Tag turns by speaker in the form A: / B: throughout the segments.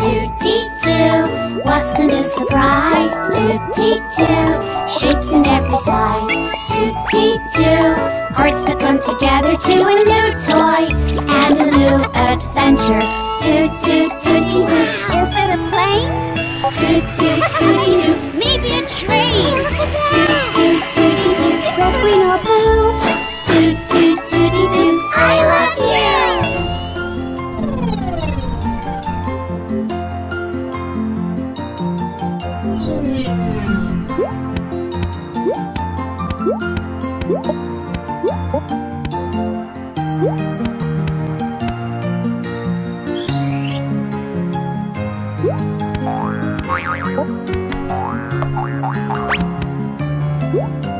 A: Toot-toot, what's the new surprise? Toot-toot, shapes in every size. Toot-toot, hearts that come together to a new toy and a new adventure. Toot-toot-toot-toot,
B: Is it a plane?
A: toot-toot-toot-toot,
B: Maybe a train.
A: Bye.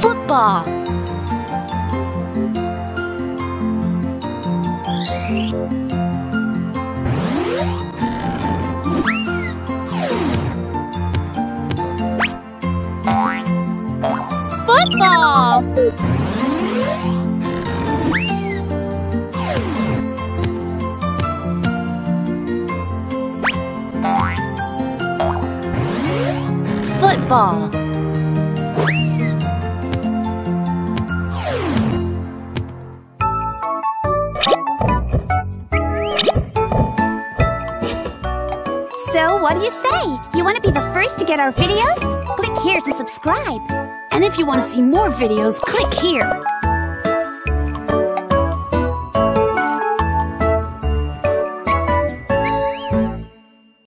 B: Football. Football. Football. So, what do you say? You want to be the first to get our videos? Click here to subscribe. And if you want to see more videos, click here.